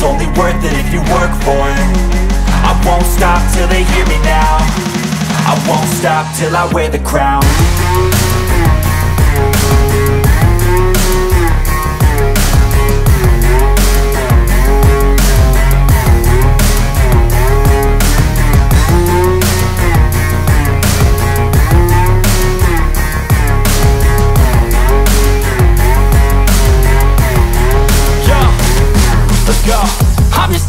It's only worth it if you work for it. I won't stop till they hear me now. I won't stop till I wear the crown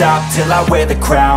stop till I wear the crown